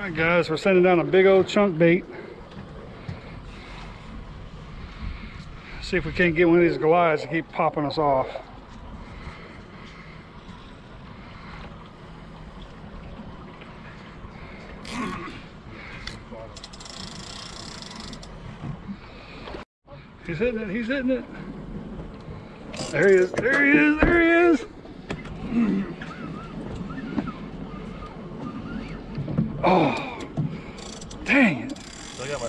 Alright guys, we're sending down a big old chunk bait. See if we can't get one of these Goliaths to keep popping us off. He's hitting it, he's hitting it. There he is, there he is, there he is. Oh, dang it.